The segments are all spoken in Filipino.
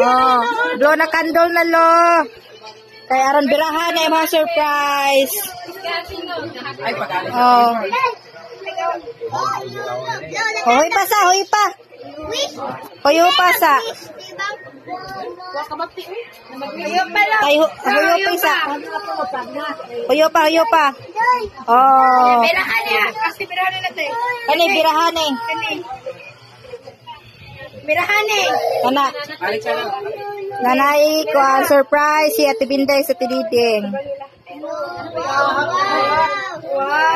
Oh, blow na candle na lo. Kay aron birahan na mga surprise. Oh. Huy pa sa, huy pa. Huyo pa sa. Kay hu- huyo pa isa. Huyo pa, huyo pa. Oh. Birahan niya kasi birahan na natin Kani birahan eh. Birahan eh Kana. Nanay ko ang surprise si Ate Binday sa Tididing. Wow!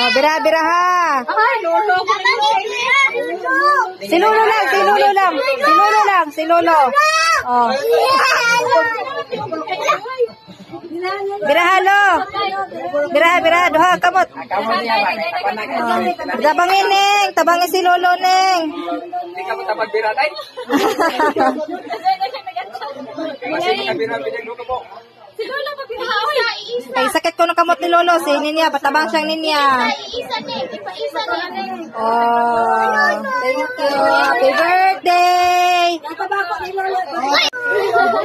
Oh, bira, bira ha. Si Lolo lang, si Lolo lang. Si Lolo lang, si Lolo. Oh. Bira halo. Bira, bira, duha kamot. Tabangin neng, tabangin si Lolo neng. Hindi ka mo tapag bira tayo. Masih ka bira pinagdo ka po. Kay sakit ko ng kamot ni Lolo, si Ninya, patabang siyang Ninya. Oh, thank you. Happy birthday. Oh,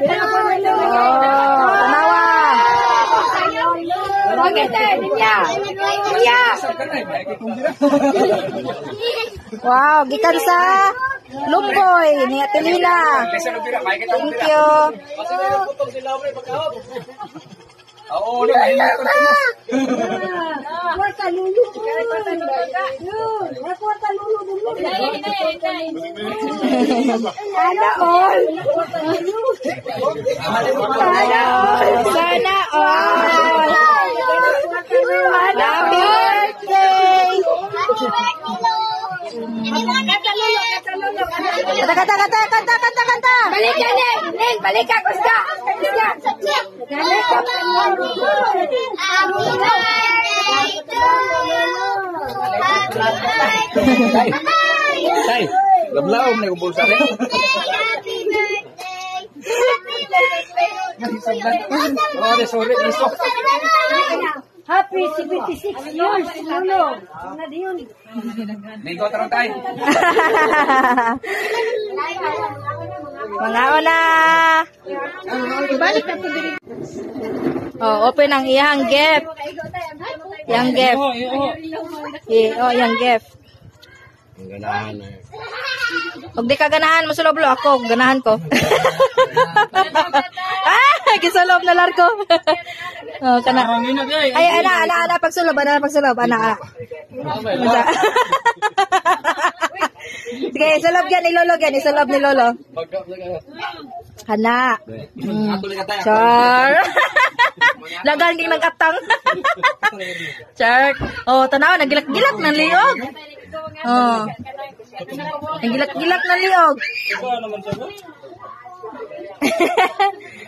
tanawa. Wow, gikan sa Lumboy ni Ate Lina. Kasi no bira, may kita mo Thank you. No, Sana all. Sana all. Sana all. Happy birthday. Kata, kata, kata, kata, kata, kata. Balik ka, Neng! Neng, balik ka! Kusta! Kusta! Happy birthday to you! Birthday! Say, lablaw na ko bulsa rin. Happy birthday! Happy birthday! Oh, sorry, listo. Happy 76 years, Lolo. Ligo tarong tayo. Mga una. Oh, open ang iyang gift. Yang gift. Eh, oh, yang gift. Ang ganahan na. Huwag di ka ganahan, masuloblo ako, ganahan ko. ah, kisalob na larko. oh, kana. Ay, ana, ana, ana, pagsulob, ana, pagsulob, ana, ana. Masa. Sige, sulob yan, ilolog yan, isulob ni Lolo. Hana. Mm. Char. Lagang din nagkatang. Char. Oh, tanaw, nagilak-gilak ng liog. Oh. Nagilak-gilak ng liog.